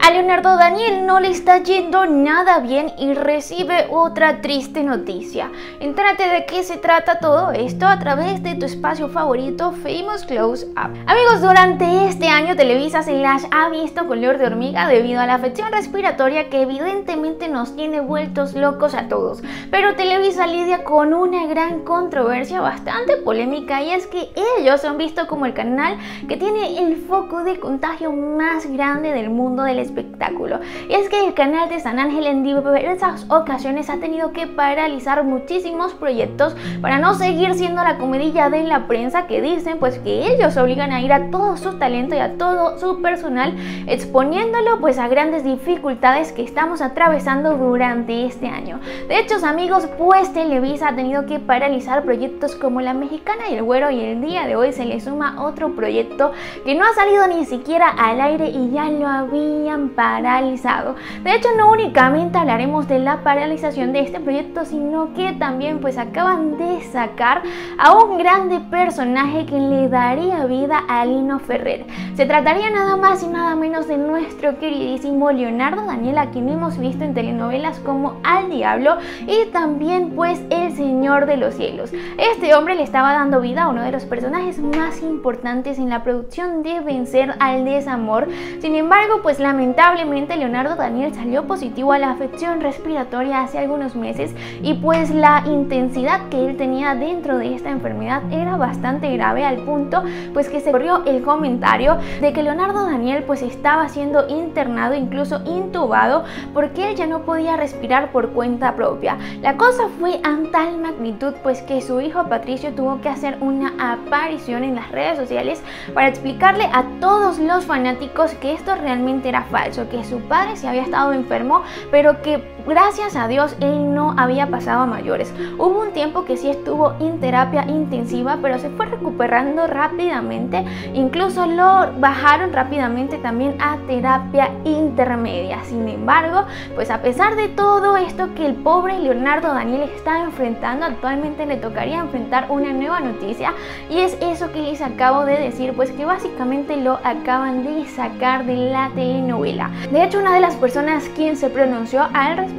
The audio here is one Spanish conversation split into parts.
A Leonardo Daniel no le está yendo nada bien y recibe otra triste noticia. Entrate de qué se trata todo esto a través de tu espacio favorito Famous Close Up. Amigos, durante este año Televisa se las ha visto color de hormiga debido a la afección respiratoria que evidentemente nos tiene vueltos locos a todos. Pero Televisa lidia con una gran controversia bastante polémica y es que ellos han visto como el canal que tiene el foco de contagio más grande del mundo del espectáculo. Y es que el canal de San Ángel en diversas ocasiones ha tenido que paralizar muchísimos proyectos para no seguir siendo la comedilla de la prensa que dicen pues que ellos obligan a ir a todo su talento y a todo su personal exponiéndolo pues a grandes dificultades que estamos atravesando durante este año. De hecho amigos pues Televisa ha tenido que paralizar proyectos como La Mexicana y el Güero y el día de hoy se le suma otro proyecto que no ha salido ni siquiera al aire y ya lo había paralizado. De hecho, no únicamente hablaremos de la paralización de este proyecto, sino que también pues acaban de sacar a un grande personaje que le daría vida a Lino Ferrer. Se trataría nada más y nada menos de nuestro queridísimo Leonardo Daniel, a quien hemos visto en telenovelas como Al Diablo y también pues El Señor de los Cielos. Este hombre le estaba dando vida a uno de los personajes más importantes en la producción de Vencer al Desamor. Sin embargo, pues la Lamentablemente Leonardo Daniel salió positivo a la afección respiratoria hace algunos meses y pues la intensidad que él tenía dentro de esta enfermedad era bastante grave al punto pues que se corrió el comentario de que Leonardo Daniel pues estaba siendo internado, incluso intubado porque él ya no podía respirar por cuenta propia. La cosa fue a tal magnitud pues que su hijo Patricio tuvo que hacer una aparición en las redes sociales para explicarle a todos los fanáticos que esto realmente era falso, que su padre se había estado enfermo, pero que gracias a Dios él no había pasado a mayores. Hubo un tiempo que sí estuvo en terapia intensiva, pero se fue recuperando rápidamente, incluso lo bajaron rápidamente también a terapia intermedia. Sin embargo, pues a pesar de todo esto que el pobre Leonardo Daniel está enfrentando, actualmente le tocaría enfrentar una nueva noticia y es eso que les acabo de decir, pues que básicamente lo acaban de sacar de la telenovela de hecho, una de las personas quien se pronunció al respecto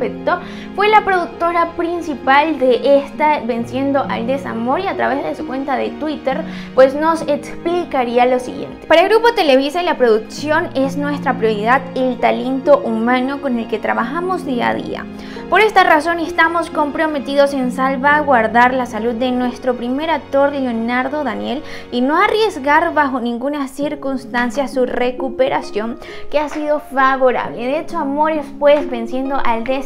fue la productora principal de esta Venciendo al Desamor y a través de su cuenta de Twitter pues nos explicaría lo siguiente. Para el grupo Televisa y la producción es nuestra prioridad el talento humano con el que trabajamos día a día. Por esta razón estamos comprometidos en salvaguardar la salud de nuestro primer actor Leonardo Daniel y no arriesgar bajo ninguna circunstancia su recuperación que ha sido favorable. De hecho, Amores pues venciendo al desamor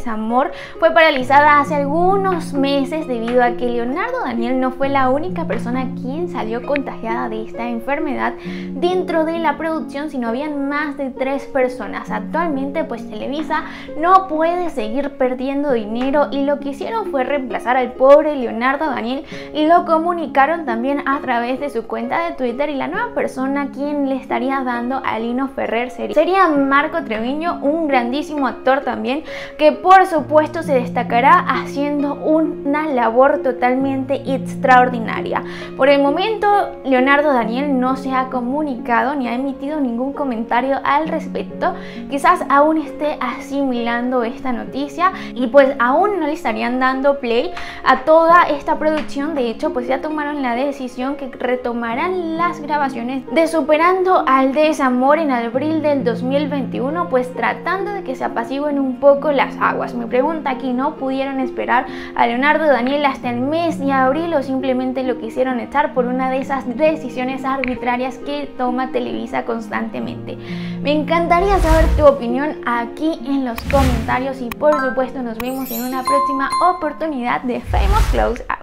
fue paralizada hace algunos meses debido a que Leonardo Daniel no fue la única persona quien salió contagiada de esta enfermedad dentro de la producción, sino habían más de tres personas. Actualmente pues Televisa no puede seguir perdiendo dinero y lo que hicieron fue reemplazar al pobre Leonardo Daniel y lo comunicaron también a través de su cuenta de Twitter y la nueva persona quien le estaría dando a Lino Ferrer sería, sería Marco Treviño, un grandísimo actor también, que por supuesto se destacará haciendo una labor totalmente extraordinaria. Por el momento, Leonardo Daniel no se ha comunicado ni ha emitido ningún comentario al respecto. Quizás aún esté asimilando esta noticia y pues aún no le estarían dando play a toda esta producción. De hecho, pues ya tomaron la decisión que retomarán las grabaciones de Superando al Desamor en abril del 2020 pues tratando de que se apaciguen un poco las aguas. Me pregunta aquí, ¿no pudieron esperar a Leonardo Daniel hasta el mes de abril o simplemente lo quisieron echar por una de esas decisiones arbitrarias que toma Televisa constantemente? Me encantaría saber tu opinión aquí en los comentarios y por supuesto nos vemos en una próxima oportunidad de Famous Close.